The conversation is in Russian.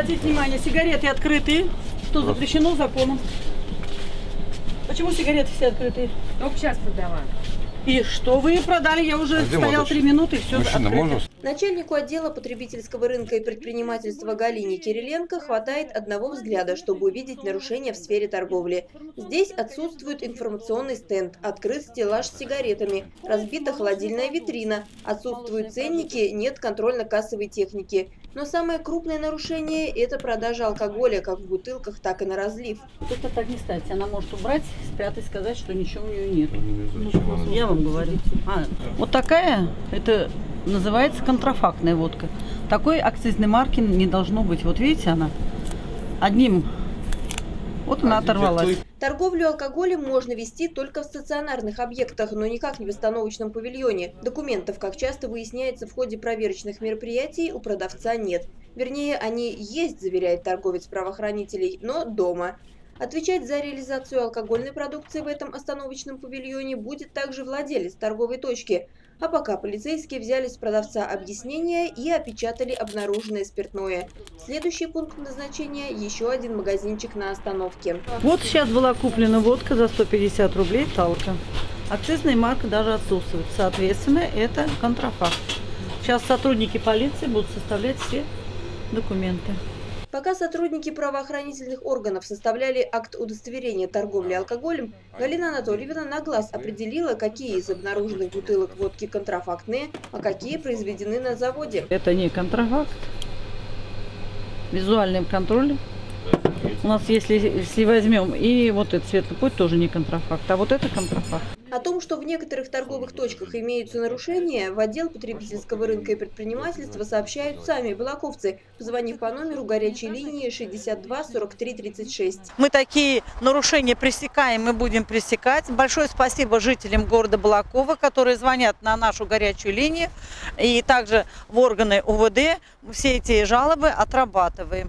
обратить внимание, сигареты открыты, что запрещено законом. Почему сигареты все открыты? Только сейчас продавали. И что вы продали? Я уже А где стоял три минуты, все Мужчина, открыто. можно? Начальнику отдела потребительского рынка и предпринимательства Галине Кириленко хватает одного взгляда, чтобы увидеть нарушения в сфере торговли. Здесь отсутствует информационный стенд, открыт стеллаж с сигаретами, разбита холодильная витрина, отсутствуют ценники, нет контрольно-кассовой техники. Но самое крупное нарушение – это продажа алкоголя как в бутылках, так и на разлив. Это так не ставьте. Она может убрать, спрятать, сказать, что ничего у нее нет. Ну, Я вам говорю. А, вот такая, это называется контрафактная водка. Такой акцизной марки не должно быть. Вот видите, она одним, вот она оторвалась. Торговлю алкоголем можно вести только в стационарных объектах, но никак не в остановочном павильоне. Документов, как часто выясняется в ходе проверочных мероприятий, у продавца нет. Вернее, они есть, заверяет торговец правоохранителей, но дома. Отвечать за реализацию алкогольной продукции в этом остановочном павильоне будет также владелец торговой точки. А пока полицейские взяли с продавца объяснения и опечатали обнаруженное спиртное. Следующий пункт назначения – еще один магазинчик на остановке. Вот сейчас была куплена водка за 150 рублей талка. Акцизная марка даже отсутствует. Соответственно, это контрафакт. Сейчас сотрудники полиции будут составлять все документы. Пока сотрудники правоохранительных органов составляли акт удостоверения торговли алкоголем, Галина Анатольевна на глаз определила, какие из обнаруженных бутылок водки контрафактные, а какие произведены на заводе. Это не контрафакт. Визуальным контролем. У нас, если, если возьмем, и вот этот светлый путь тоже не контрафакт, а вот это контрафакт. О том, что в некоторых торговых точках имеются нарушения, в отдел потребительского рынка и предпринимательства сообщают сами балаковцы, позвонив по номеру горячей линии 62 43 36. Мы такие нарушения пресекаем и будем пресекать. Большое спасибо жителям города Балакова, которые звонят на нашу горячую линию. И также в органы УВД все эти жалобы отрабатываем.